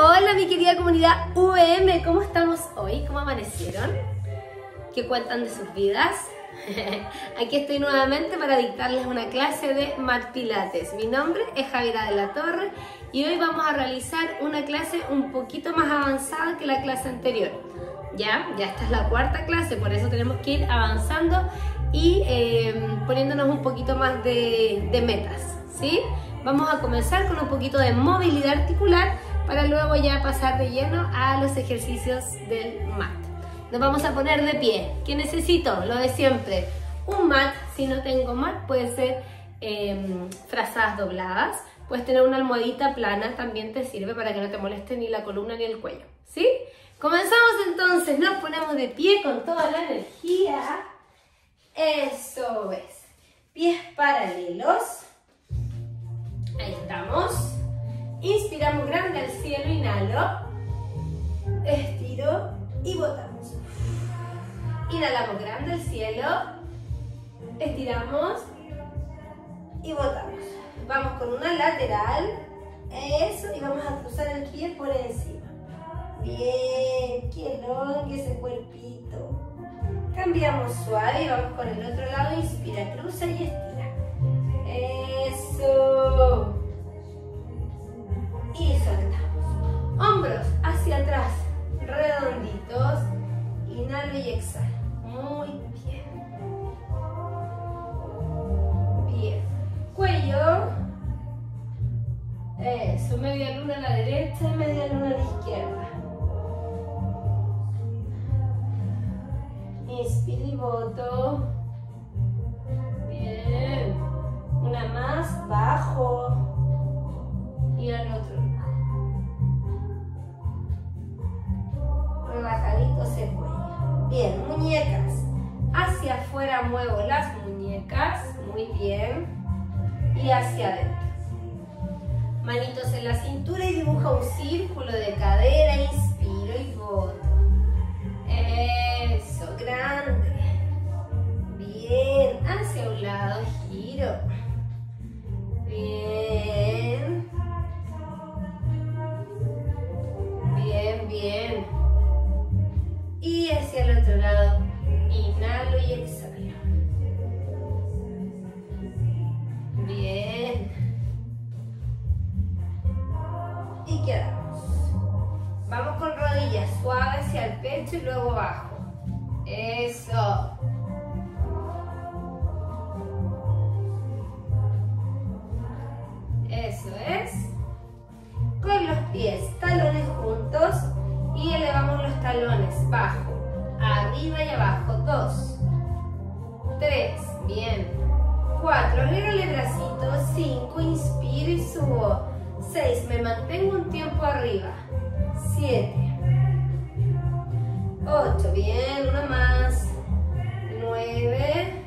Hola mi querida comunidad VM, ¿cómo estamos hoy? ¿Cómo amanecieron? ¿Qué cuentan de sus vidas? Aquí estoy nuevamente para dictarles una clase de Mat Pilates. Mi nombre es Javiera de la Torre y hoy vamos a realizar una clase un poquito más avanzada que la clase anterior. Ya, ya esta es la cuarta clase, por eso tenemos que ir avanzando y eh, poniéndonos un poquito más de, de metas, ¿sí? Vamos a comenzar con un poquito de movilidad articular para luego ya pasar de lleno a los ejercicios del mat. Nos vamos a poner de pie. ¿Qué necesito? Lo de siempre. Un mat, si no tengo mat, puede ser eh, dobladas. Puedes tener una almohadita plana, también te sirve para que no te moleste ni la columna ni el cuello. ¿Sí? Comenzamos entonces, nos ponemos de pie con toda la energía. Eso es. Pies paralelos. Ahí estamos. Inspiramos grande al cielo, inhalo. Estiro y botamos. Inhalamos grande al cielo. Estiramos y botamos. Vamos con una lateral. Eso, y vamos a cruzar el pie por encima. Bien, que elongue ese cuerpito. Cambiamos suave, vamos con el otro lado. Inspira, cruza y estira. Eso Y exhalo. Muy bien. Bien. Cuello. Eso, media luna a la derecha media luna a la izquierda. Inspiro y voto. Afuera muevo las muñecas, muy bien. Y hacia adentro. Manitos en la cintura y dibuja un círculo de cadera, inspiro y voto. Eso, grande. Bien, hacia un lado, giro. Bien. Bien, bien. Y hacia el otro lado, y exhalo. Bien. Y quedamos. Vamos con rodillas suaves hacia el pecho y luego bajo. Eso 5, inspiro y subo. 6, me mantengo un tiempo arriba. 7, 8, bien, una más. 9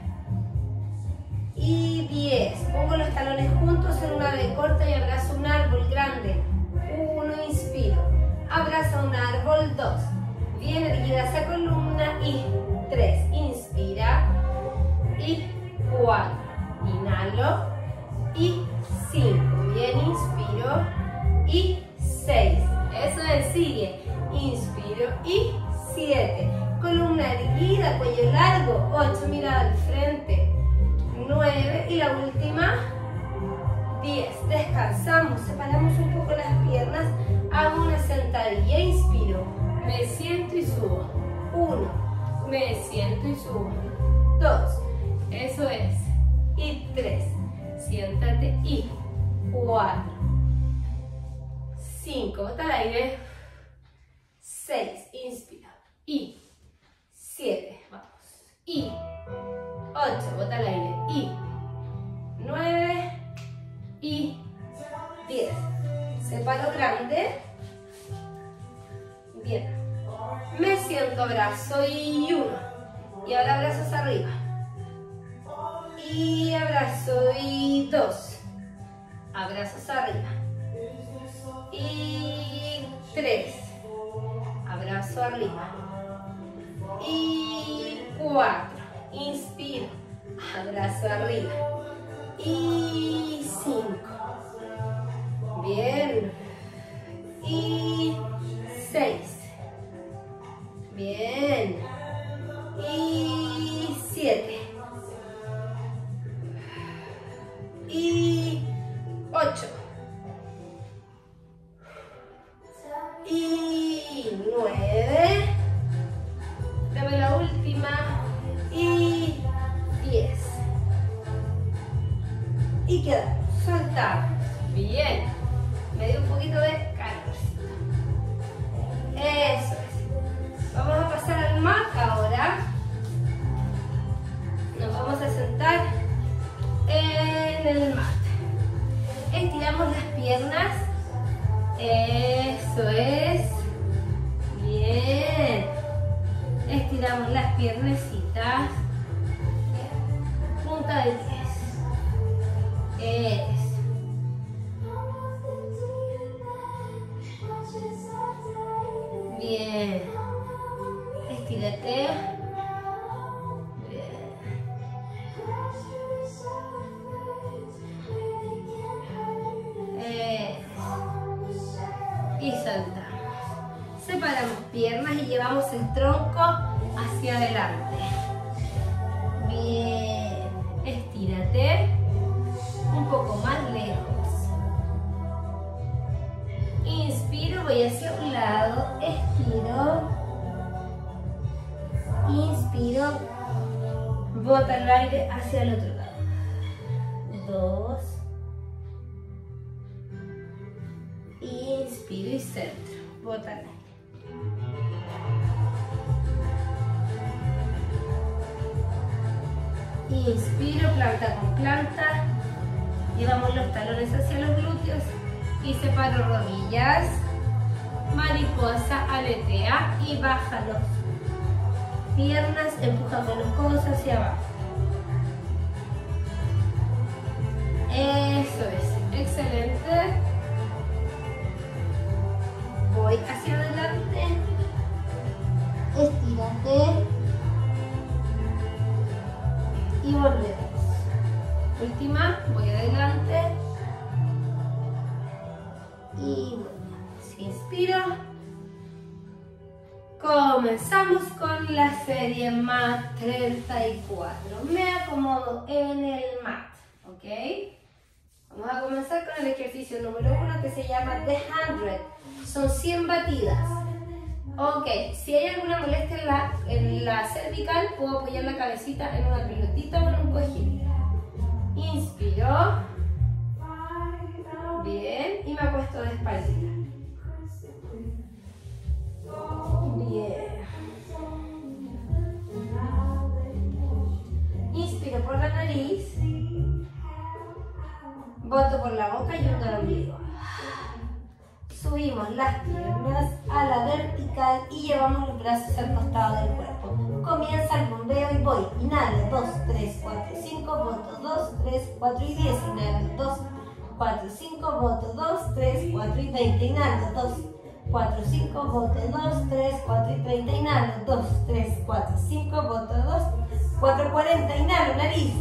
y 10. Pongo los talones juntos en una B corta y abrazo. sigue, inspiro y 7. Columna erguida, cuello largo, 8, mirada al frente, 9 y la última, 10. Descansamos, separamos un poco las piernas, hago una sentadilla, inspiro, me siento y subo, 1, me siento y subo, 2, eso es, y 3, siéntate y 4, 5, otra vez 6, inspira, y 7, vamos, y 8, bota el aire, y 9, y 10, separo grande, bien, me siento brazo y 1, y ahora brazos arriba, y abrazo y 2, abrazos arriba, y 3, brazo arriba. Y cuatro. Inspira. Brazo arriba. Y cinco. Bien. Y seis. Bien. Separamos piernas y llevamos el tronco hacia adelante. Bien. Estírate. Un poco más lejos. Inspiro, voy hacia un lado, estiro. Inspiro, bota el aire hacia el otro lado. Dos. Inspiro y centro, bota el aire. Inspiro, planta con planta. Llevamos los talones hacia los glúteos y separo rodillas, mariposa, aletea y bájalo. Piernas, empujando los codos hacia abajo. Eso es, excelente. Voy hacia adelante. Estírate. Y volvemos. Última, voy adelante y si inspiro. Comenzamos con la serie MAT 34. Me acomodo en el MAT, ¿ok? Vamos a comenzar con el ejercicio número uno que se llama The 100. Son 100 batidas. Ok, si hay alguna molestia en la, en la cervical, puedo apoyar la cabecita en una pelotita o en un cojín. Inspiro. Bien, y me acuesto de espaldita. Bien. Inspiro por la nariz. Boto por la boca y el ombligo. Subimos las piernas a la vertical y llevamos los brazos al costado del cuerpo. Comienza el bombeo y voy. Inhalo, 2, 3, 4, 5, voto 2, 3, 4 y 10. Inhalo, 2, 4, 5, voto 2, 3, 4 y 20. Inhalo, 2, 4, 5, voto 2, 3, 4 y 30. Inhalo, 2, 3, 4, 5, voto 2, 4, 40. Inhalo, nariz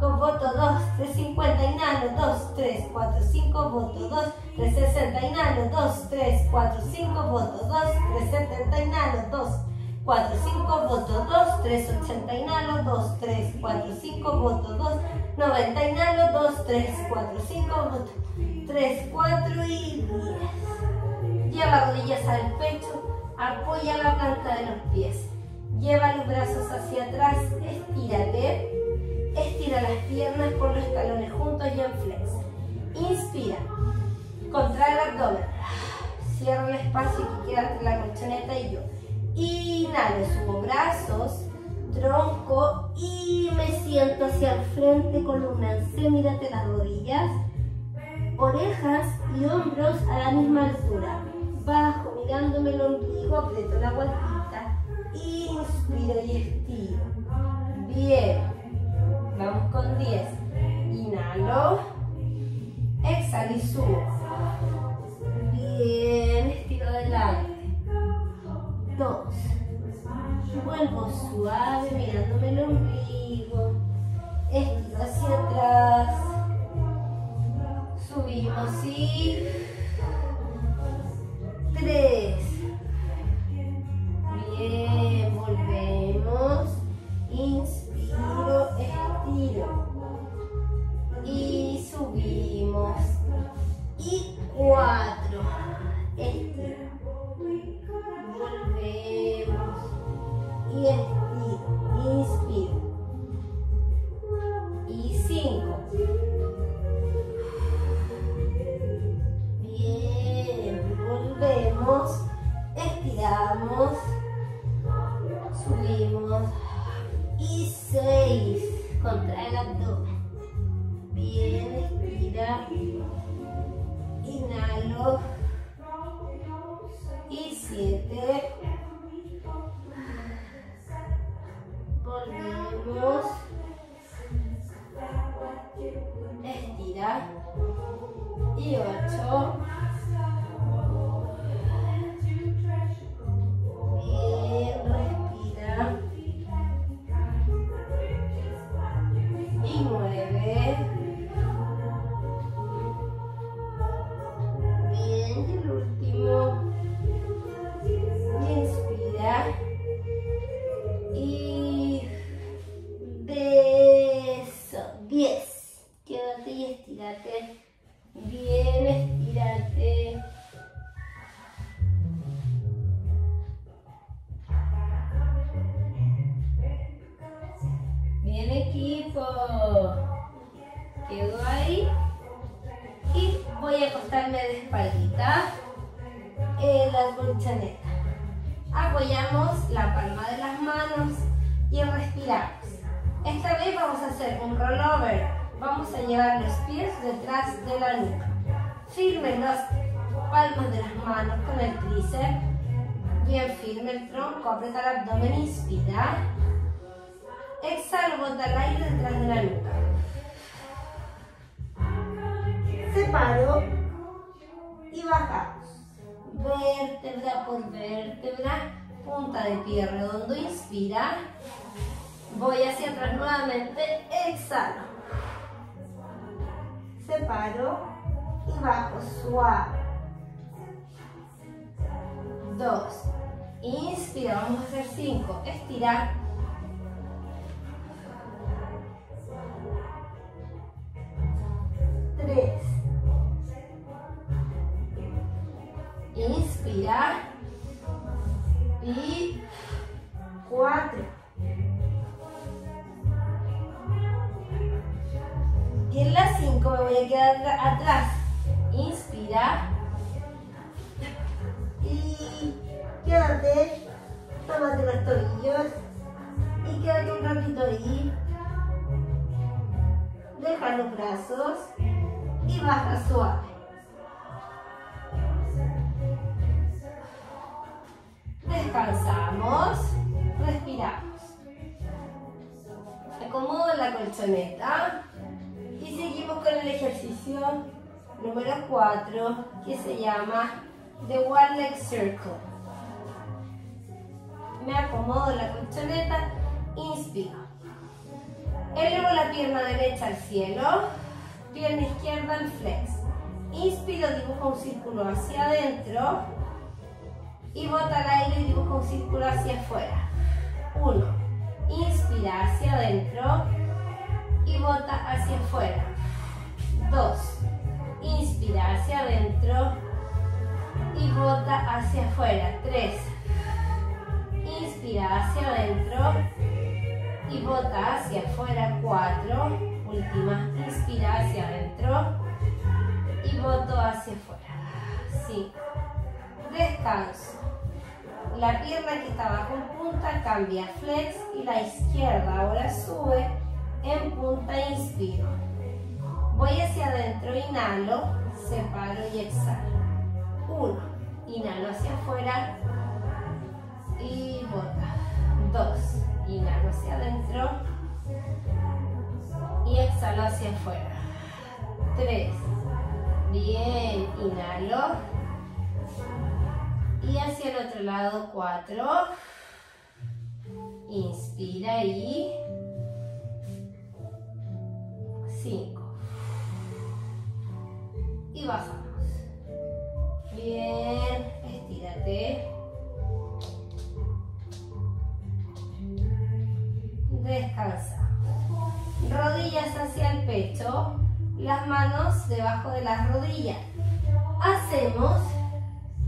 con voto 2, 350, inhalo, 2, 3, 4, 5, voto 2, 360, inhalo, 2, 3, 4, 5, voto 2, 370, inhalo, 2, 4, 5, voto 2, 380, inhalo, 2, 3, 4, 5, voto 2, 90, inhalo, 2, 3, 4, 5, voto 3, 4 y 10. Lleva rodillas al pecho, apoya la planta de los pies. Lleva los brazos hacia atrás, estírate. Estira las piernas por los talones juntos y en flex. Inspira. Contrae el abdomen. Cierra el espacio que queda entre la colchoneta y yo. Inhalo, subo brazos, tronco y me siento hacia el frente, columna en C, mírate las rodillas, orejas y hombros a la misma altura. Bajo, mirándome el ombligo, aprieto la guatita, inspiro y estiro. Bien. Vamos con 10. Inhalo. Exhalo y subo. Bien, estiro adelante. 2. Vuelvo suave mirándome el ombligo. Estiro hacia atrás. Subimos y... 3. El abdomen, inspira. Exhala, bota el aire detrás de la nuca. Separo y bajamos. Vértebra por vértebra, punta de pie redondo, inspira. Voy hacia atrás nuevamente, exhalo. Separo y bajo suave. Dos. Inspira, vamos a hacer cinco. Estirar. Tres. Inspirar. Y cuatro. Y en las cinco me voy a quedar atrás. Inspira. Quédate. Tómate los tobillos. Y quédate un ratito ahí. Deja los brazos. Y baja suave. Descansamos, respiramos. Acomodo la colchoneta y seguimos con el ejercicio número 4 que se llama The One Leg Circle. Me acomodo la colchoneta, inspiro. Elevo la pierna derecha al cielo, pierna izquierda en flex. Inspiro, dibujo un círculo hacia adentro y bota el aire y dibuja un círculo hacia afuera. Uno, inspira hacia adentro y bota hacia afuera. Dos, inspira hacia adentro y bota hacia afuera. Tres, inspira hacia adentro y bota hacia afuera. Cuatro, última, inspira hacia adentro y boto hacia afuera. Cinco, descanso. La pierna que está bajo en punta cambia flex y la izquierda ahora sube en punta, inspiro. Voy hacia adentro, inhalo, separo y exhalo. Uno, inhalo hacia afuera y bota. Dos, inhalo hacia adentro y exhalo hacia afuera. Tres, bien, inhalo y hacia el otro lado, cuatro. Inspira y cinco. Y bajamos. Bien, estírate. Descansa. Rodillas hacia el pecho, las manos debajo de las rodillas. Hacemos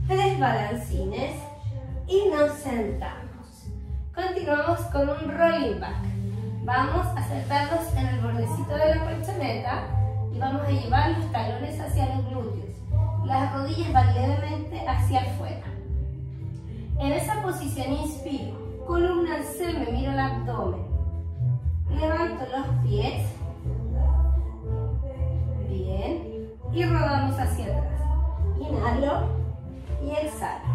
tres balancines y nos sentamos. Continuamos con un rolling back. Vamos a sentarnos en el bordecito de la colchoneta y vamos a llevar los talones hacia los glúteos. Las rodillas van levemente hacia afuera. En esa posición inspiro, columna C, me miro el abdomen. Levanto los pies. Bien. Y rodamos hacia atrás. Inhalo y exhalo.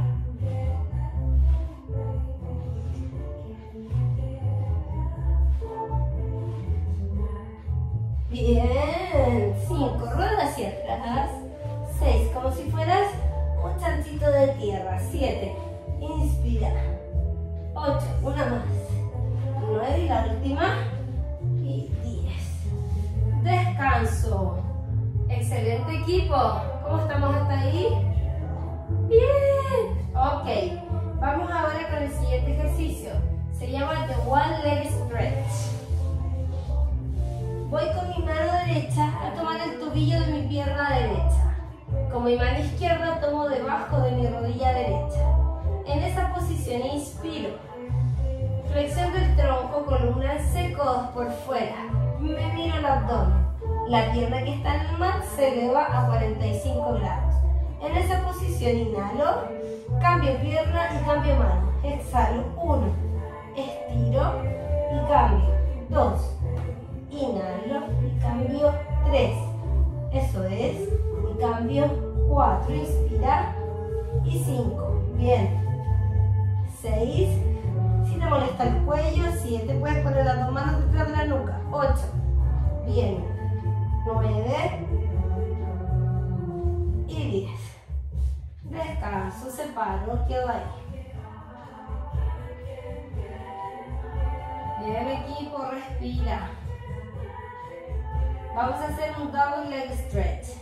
Bien. Cinco. Rueda hacia atrás. Seis. Como si fueras un chanchito de tierra. Siete. Inspira. Ocho. Una más. Nueve y la última. Y diez. Descanso. Excelente equipo. ¿Cómo estamos hasta ahí? Bien. Ok. Vamos ahora con el siguiente ejercicio. Se llama The One Leg Stretch. Voy con mi mano derecha a tomar el tobillo de mi pierna derecha. Con mi mano izquierda tomo debajo de mi rodilla derecha. En esa posición inspiro. Flexión columna codos por fuera. Me miro el abdomen. La pierna que está en el mat se eleva a 45 grados. En esa posición inhalo, cambio pierna y cambio mano. Exhalo, 1, estiro y cambio, 2, inhalo y cambio 3. Eso es, y cambio 4, inspira y 5. Bien. 6. Si te molesta el cuello, 7. Puedes poner las dos manos detrás de la nuca. 8. Bien. 9. Y 10. Descanso, separo, quedo ahí. Bien equipo, respira. Vamos a hacer un double leg stretch.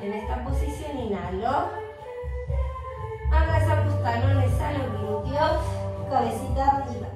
En esta posición inhalo. Abrazamos talones a los glúteos, cabecita arriba.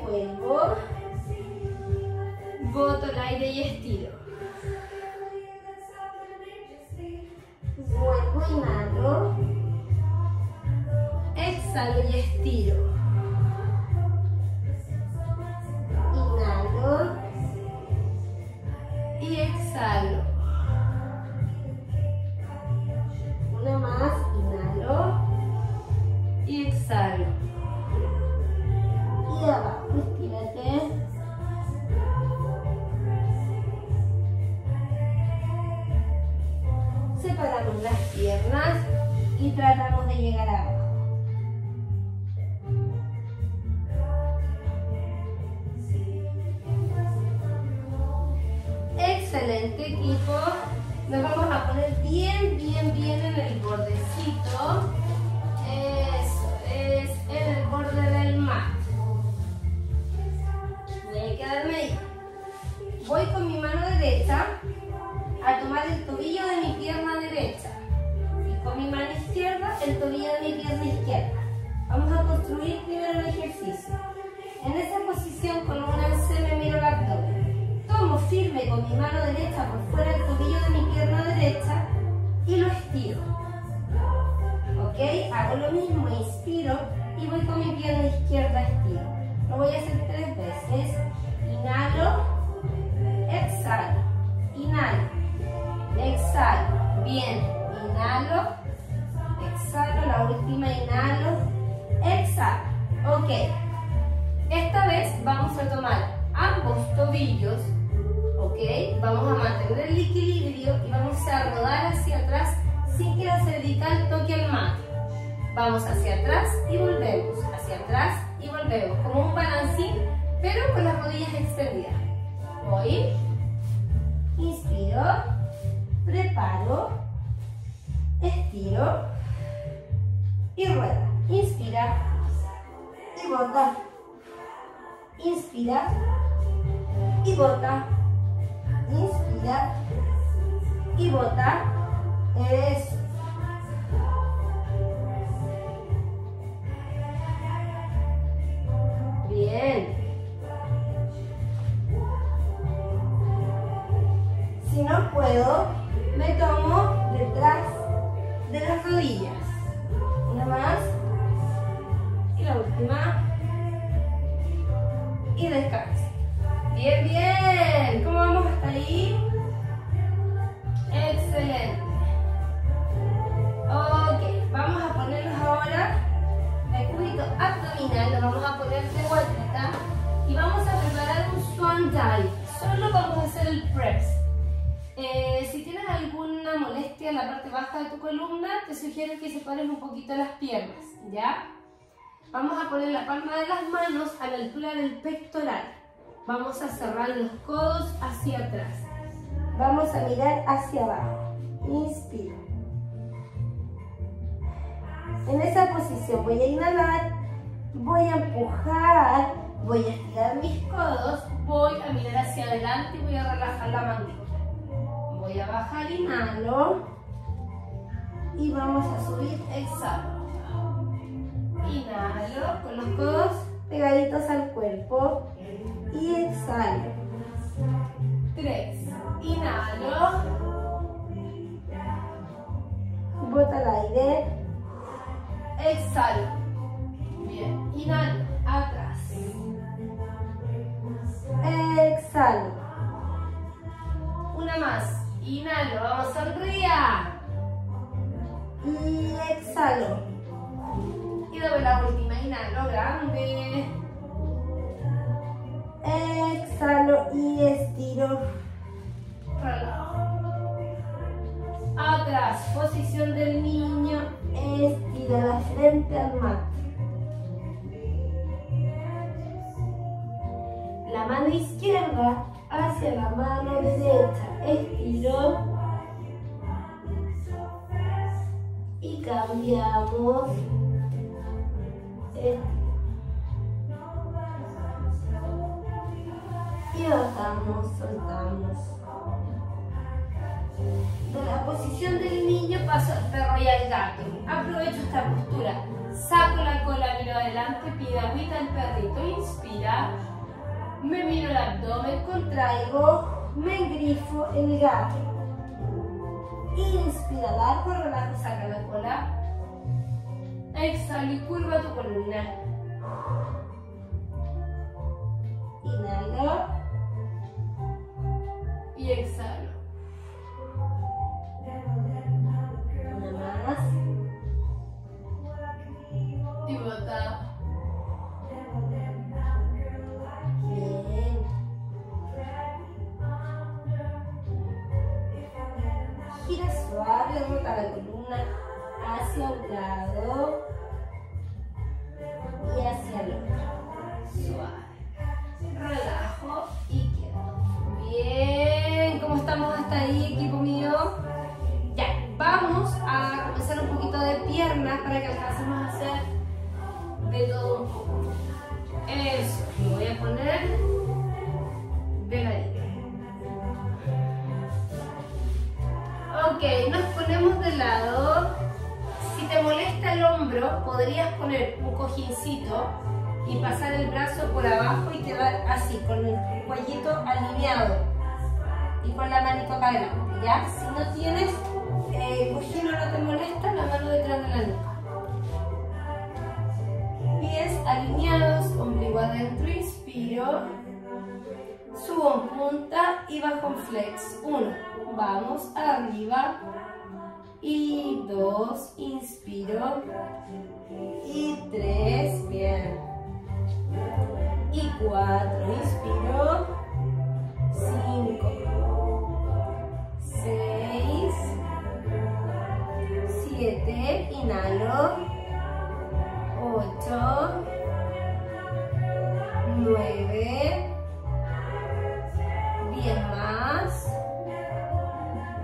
Vuelvo. Boto el aire y estiro. Vuelvo, inhalo. Exhalo y estiro. lo mismo, inspiro y voy con mi pierna izquierda, estiro. Lo voy a hacer Inspira y bota. Inspira y bota. Eso. Bien. Si no puedo, me tomo detrás de las rodillas. Una más. Y la última. Y descansa. Bien, bien. ¿Cómo vamos hasta ahí? Excelente. Ok, vamos a ponernos ahora el cúbito abdominal, lo vamos a poner de vuelta y vamos a preparar un swan dive. Solo vamos a hacer el press. Eh, si tienes alguna molestia en la parte baja de tu columna, te sugiero que separes un poquito las piernas, ¿ya? Vamos a poner la palma de las manos a la altura del pectoral. Vamos a cerrar los codos hacia atrás. Vamos a mirar hacia abajo. Inspira. En esa posición voy a inhalar, voy a empujar, voy a estirar mis codos, voy a mirar hacia adelante y voy a relajar la mandíbula. Voy a bajar, inhalo y vamos a subir, exhalo. Inhalo con los codos pegaditos al cuerpo y exhalo. Tres. Inhalo. Bota el aire. Exhalo. Bien. Inhalo. Atrás. Exhalo. Una más. Inhalo. Vamos, sonría. Y exhalo. Doy la última. Inhalo. Grande. Exhalo y estiro. Relajo. Atrás, posición del niño. Estira la frente al mat. La mano izquierda hacia la mano derecha. Estiro. Y cambiamos. Y bajamos, soltamos. De la posición del niño paso al perro y al gato. Aprovecho esta postura. Saco la cola, miro adelante, pido agüita al perrito. Inspira. Me miro el abdomen, contraigo, me engrifo el gato. Inspira, largo, relajo, saca la cola. Exhalo y curva tu columna. Inhalo y exhalo. Una más. Y bota. Así, con el cuellito alineado y con la manito acá adelante, ¿ya? Si no tienes eh, cojín o no te molesta, la mano detrás de la nuca. Pies alineados, ombligo adentro, inspiro. Subo en punta y bajo en flex. Uno. Vamos arriba. Y dos. Inspiro. Y tres. Bien. Y cuatro. Inspiro. Cinco. Seis. Siete. Inhalo. Ocho. Nueve. Bien más.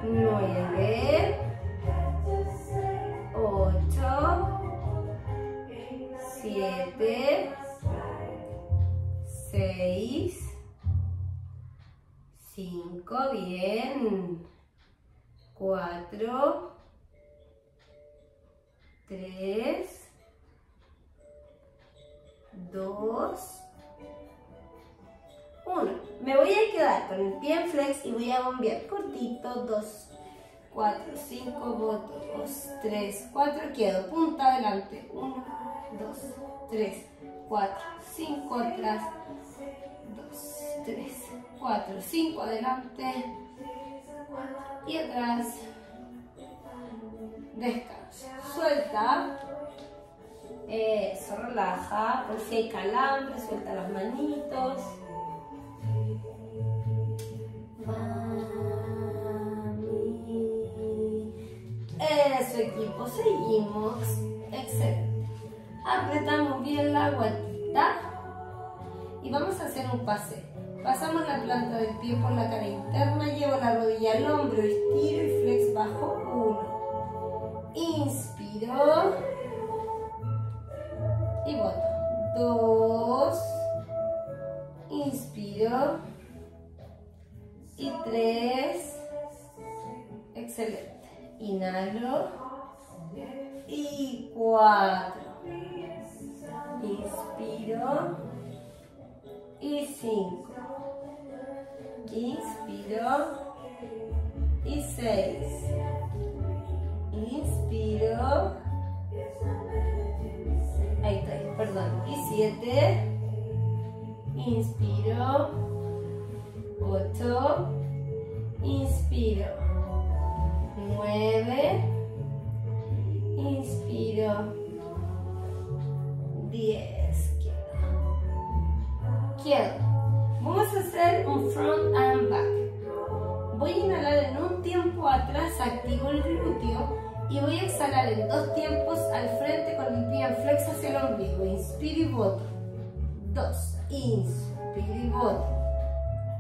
Nueve. Ocho. Siete. Seis. Cinco. Bien. Cuatro. Tres. Dos. Uno. Me voy a quedar con el pie en flex y voy a bombear cortito. Dos, cuatro, cinco, voto. Dos, tres, cuatro. Quedo. Punta adelante. Uno, dos, tres, cuatro, cinco atrás. Dos, tres, cuatro, cinco adelante. Y atrás. Descansa. Suelta. Eso, relaja. Por si hay calambre, suelta las manitos. Eso equipo, seguimos. Excelente. Apretamos bien la guatita y vamos a hacer un pase. Pasamos la planta del pie por la cara interna, llevo la rodilla al hombro, estiro y flex bajo. Uno. Inspiro. Y boto. Dos. Inspiro. Y tres. Excelente. Inhalo. Y cuatro. Inspiro y 5. Inspiro y 6. Inspiro. Ahí estoy, perdón. Y 7. Inspiro. 8. Inspiro. 9. Inspiro. 10. Vamos a hacer un front and back. Voy a inhalar en un tiempo atrás, activo el glúteo y voy a exhalar en dos tiempos al frente con el pie en flex hacia el ombligo. Inspiro y boto. Dos. Inspiro y boto.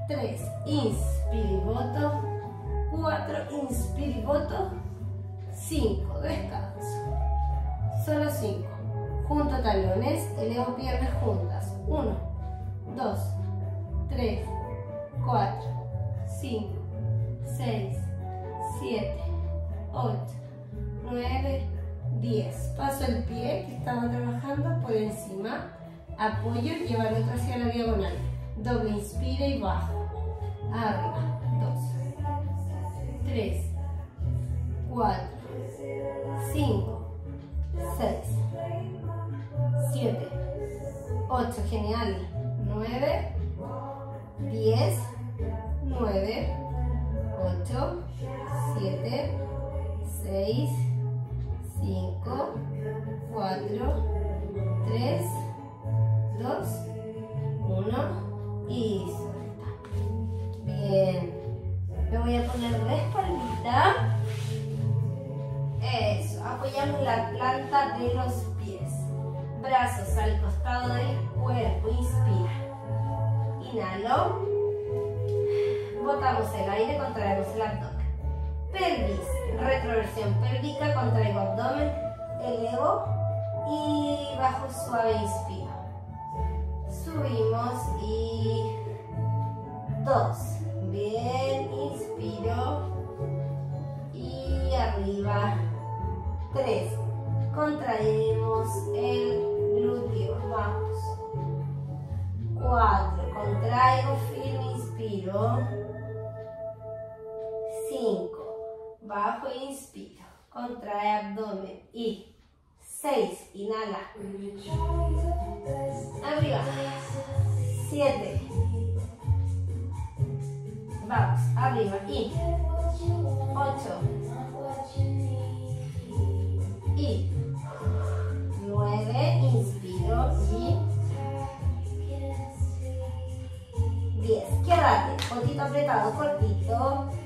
Tres. Inspiro y boto. Cuatro. Inspiro y boto. Cinco. Descanso. Solo cinco. Junto talones, elevo piernas juntas. Uno. Dos. 3, 4, 5, 6, 7, 8, 9, 10. Paso el pie que estaba trabajando por encima. Apoyo, lleva el otro hacia la diagonal. Doble inspira y bajo. Arriba. 2, 3, 4, 5, 6, 7, 8. Genial. 9, 10, 9, 8, 7, 6, 5, 4, 3, 2, 1 y suelta. Bien. Me voy a poner la espaldita. Eso. Apoyamos la planta de los pies. Brazos al costado del cuerpo. Inspira. Inhalo. Botamos el aire, contraemos el abdomen. Pelvis, retroversión pélvica, contraigo abdomen, elevo y bajo suave, inspiro. Subimos y dos. Bien, inspiro y arriba. Tres. Contraemos el glúteo. Vamos. Cuatro. Contraigo firme, inspiro. Cinco. Bajo, inspiro. Contrae abdomen. Y seis. Inhala. Arriba. Siete. Vamos, arriba. Y 8. Y Chiarate, ho interpretato col dito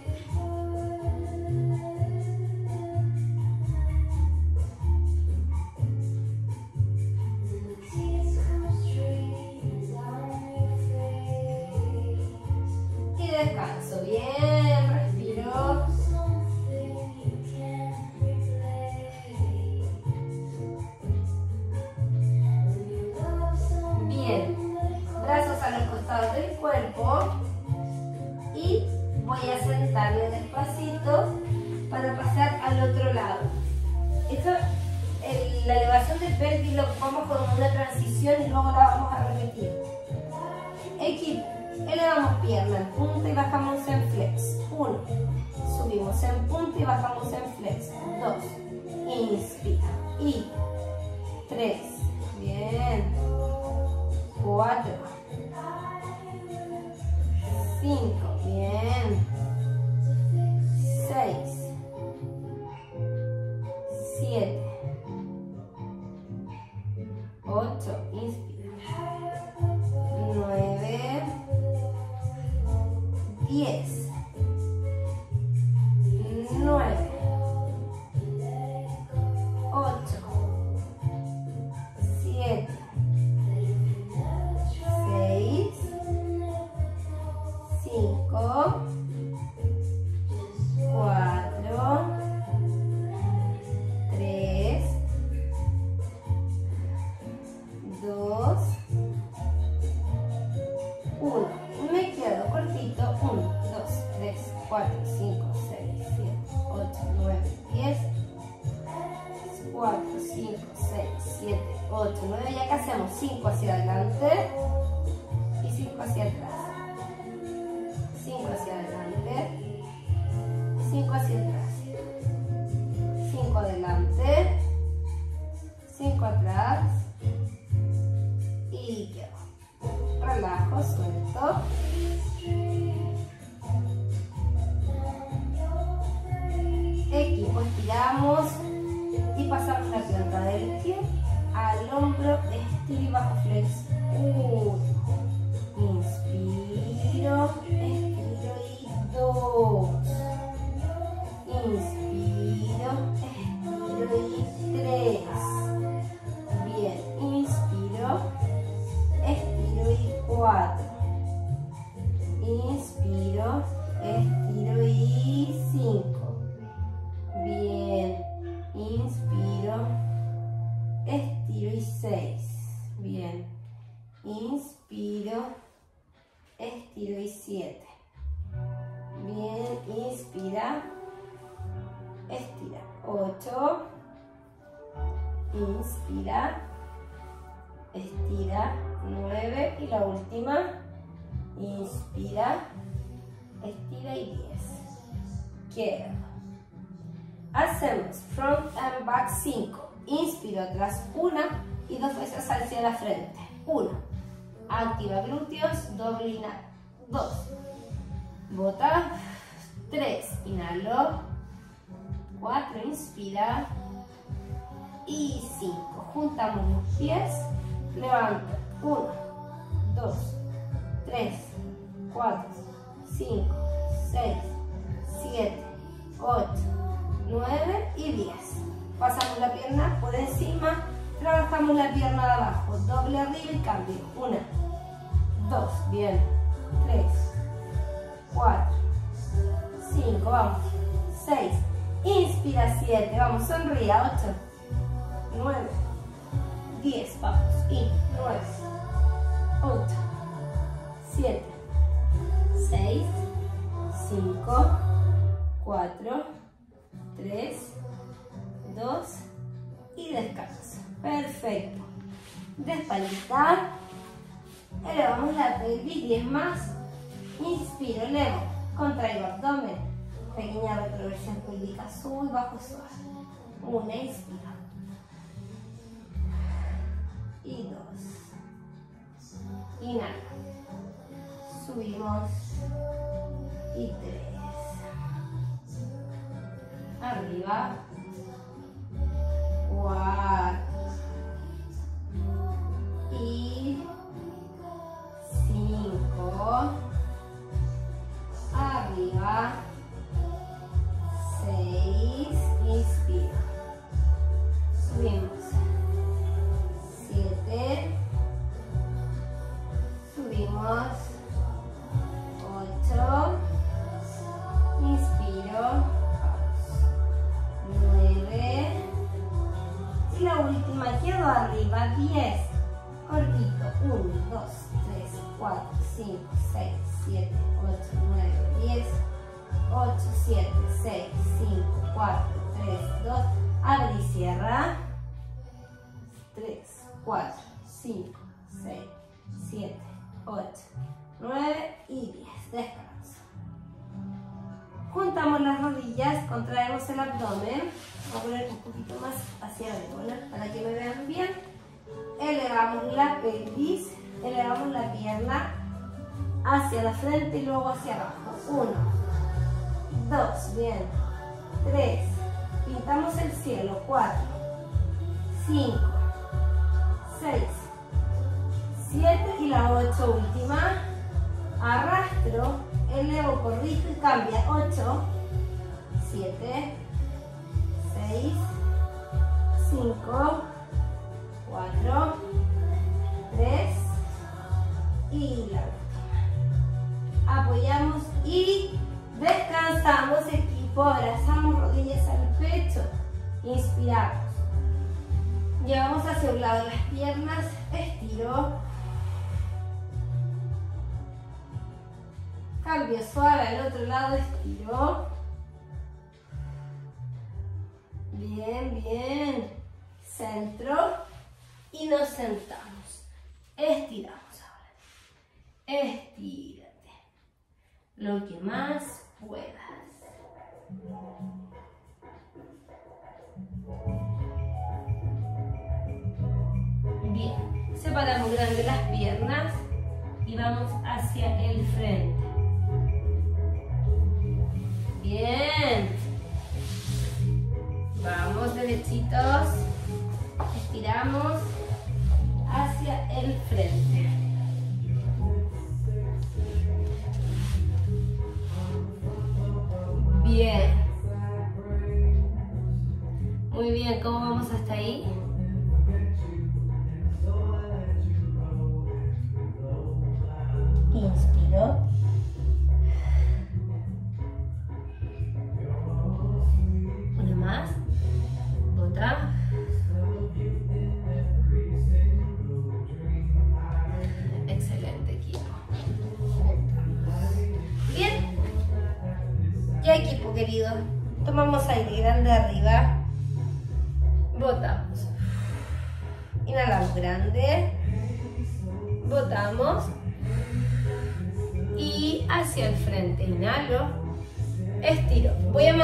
y bajamos en flex. 1. Subimos en punta y bajamos en flex. 2. ladies. Quiero. Hacemos front and back 5. Inspiro atrás una y dos veces hacia la frente. 1. Activa glúteos, doblina. dos Bota. tres Inhalo. 4. Inspira. Y 5. Juntamos los pies. Levanto. 1, 2, 3, 4, 5, 6, 7, 8, 9 y 10. Pasamos la pierna por encima, trabajamos la pierna de abajo, doble arriba y cambio. 1, 2, bien, 3, 4, 5, vamos, 6, inspira 7, vamos, sonría, 8, 9, 10, vamos, y 9, 8, 7, 6, 5, 4, 3, 2 y descanso. Perfecto. De espalda. Elevamos la pelvis 10 más. Inspiro, elevo. Contraigo abdomen. Pequeña retroversión pélvica. Subo y bajo suave. Una, inspiro. Y dos. Inhala. Subimos tres. Arriba. Cuatro. Y cinco. Arriba. 5, 6, 7, 8, 9, 10, 8, 7, 6, 5, 4, 3, 2, abre y cierra, 3, 4, 5, 6, 7, 8, 9 y 10, descanso. Juntamos las rodillas, contraemos el abdomen, voy a poner un poquito más hacia arriba, para que me vean bien, elevamos la pelvis, elevamos la pierna, hacia la frente y luego hacia abajo. Uno, dos, bien. Tres, pintamos el cielo. Cuatro, cinco, seis, siete y la ocho última. Arrastro, elevo, corrijo y cambia. Ocho, siete, seis, cinco, cuatro, tres y la. Apoyamos y descansamos equipo, abrazamos rodillas al pecho, inspiramos. Llevamos hacia un lado las piernas, estiro. Cambio suave al otro lado, estiro. Bien, bien. Centro. Y nos sentamos. Estiramos ahora. Estírate. Lo que más puedas. Bien. Separamos grande las piernas y vamos hacia el frente. Bien. Vamos derechitos. Estiramos hacia el frente. Bien. Muy bien, ¿cómo vamos hasta ahí?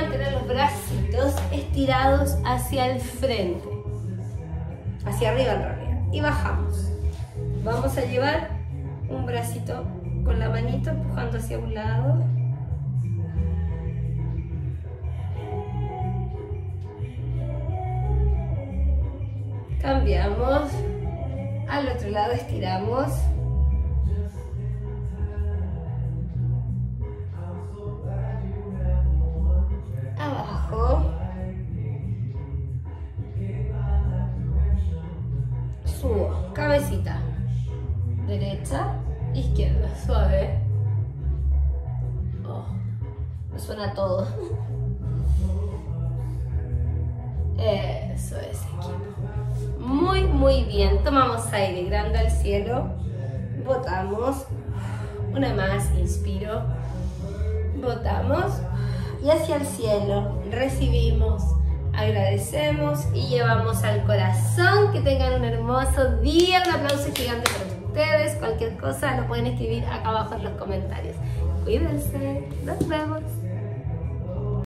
Mantener los bracitos estirados hacia el frente. Hacia arriba en realidad. Y bajamos. Vamos a llevar un bracito con la manito empujando hacia un lado cambiamos, al otro lado estiramos, aire grande al cielo. Botamos. Una más, inspiro. Botamos. Y hacia el cielo recibimos, agradecemos y llevamos al corazón. Que tengan un hermoso día. Un aplauso gigante para ustedes. Cualquier cosa lo pueden escribir acá abajo en los comentarios. Cuídense. Nos vemos.